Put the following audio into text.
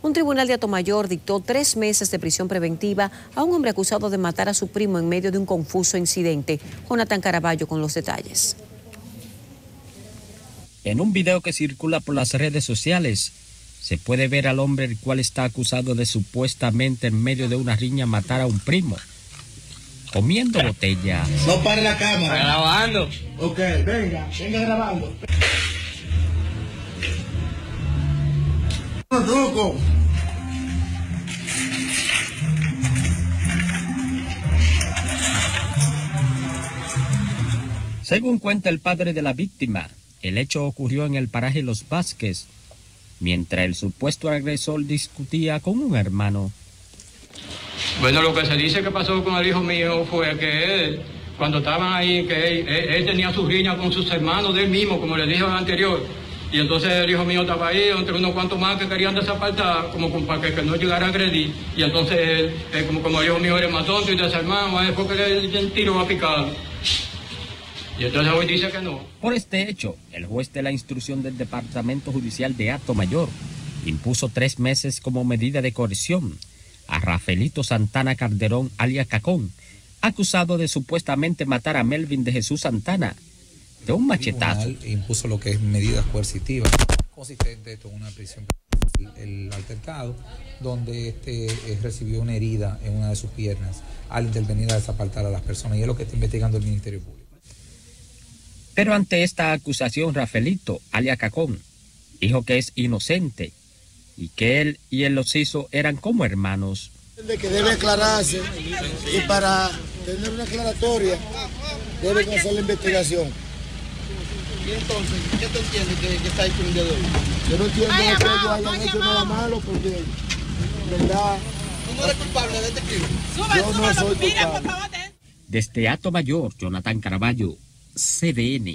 Un tribunal de Atomayor dictó tres meses de prisión preventiva a un hombre acusado de matar a su primo en medio de un confuso incidente. Jonathan Caraballo con los detalles. En un video que circula por las redes sociales, se puede ver al hombre el cual está acusado de supuestamente en medio de una riña matar a un primo, comiendo botella. No pare la cámara. Grabando. Ok, venga, venga grabando. Truco. Según cuenta el padre de la víctima, el hecho ocurrió en el paraje Los Vázquez, mientras el supuesto agresor discutía con un hermano. Bueno, lo que se dice que pasó con el hijo mío fue que él, cuando estaban ahí, que él, él, él tenía su riña con sus hermanos de él mismo, como le dije anterior. Y entonces el hijo mío estaba ahí, entre unos cuantos más que querían desapartar, como para que, no llegara a agredir. Y entonces él, él, como, como el hijo mío era más tonto y desarmado, él fue que le, le tiró a picar. Y entonces hoy dice que no. Por este hecho, el juez de la instrucción del Departamento Judicial de Acto Mayor impuso tres meses como medida de coerción a Rafaelito Santana Calderón, alias Cacón, acusado de supuestamente matar a Melvin de Jesús Santana de un machetazo. Impuso lo que es medidas coercitivas, consistente en una prisión el altercado, donde este eh, recibió una herida en una de sus piernas al intervenir a desapartar a las personas, y es lo que está investigando el Ministerio Público. Pero ante esta acusación, Rafaelito, alias Cacón, dijo que es inocente y que él y el Ociso eran como hermanos. De que debe aclararse y para tener una aclaratoria debe hacer la investigación. ¿Y entonces qué te entiendes que, que está hecho un día de hoy? Yo no entiendo que ellos hayan hecho nada malo porque, verdad... ¿Tú no eres culpable de este crimen? Yo no soy culpable. Desde Ato Mayor, Jonathan Caraballo, CDN.